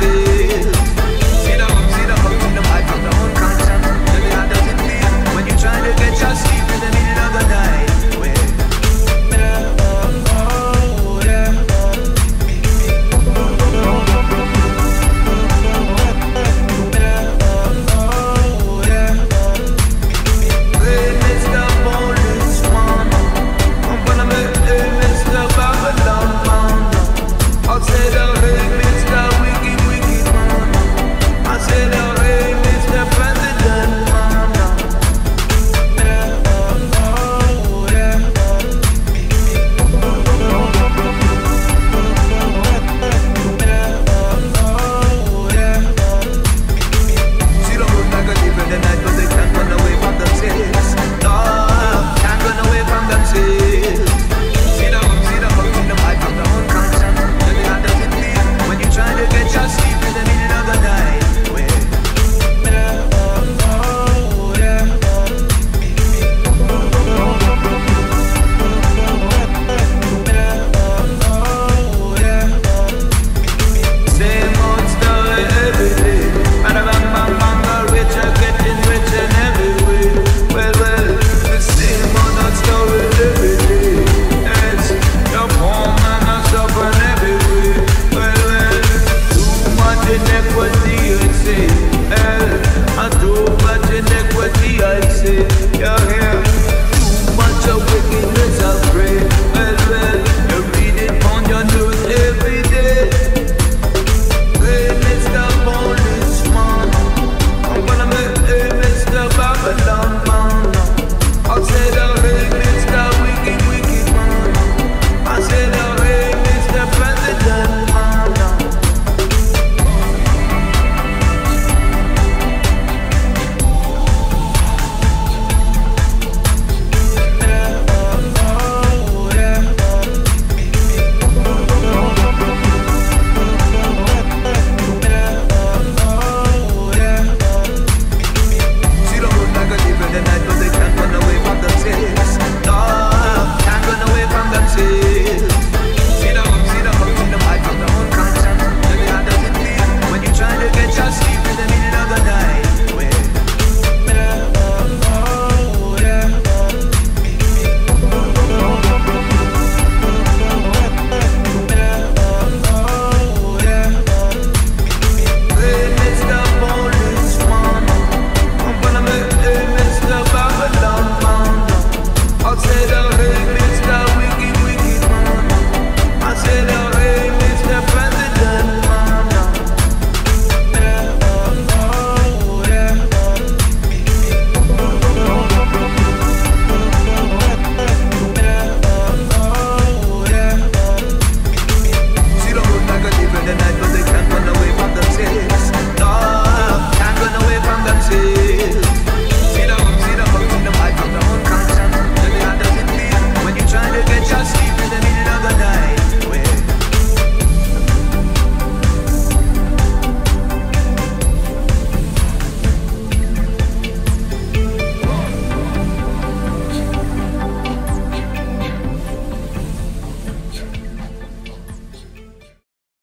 say